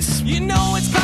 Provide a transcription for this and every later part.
You know it's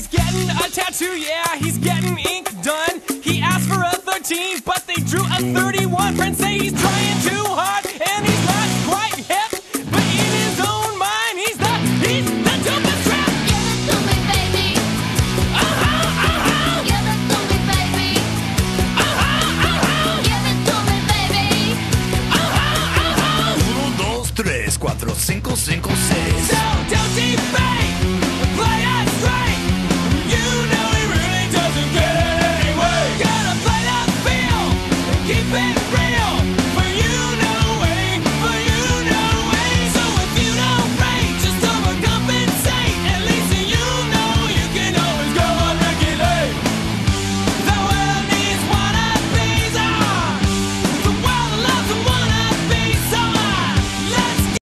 he's getting a tattoo, yeah, he's getting ink done. He asked for a 13, but they drew a 31. Friends say he's trying.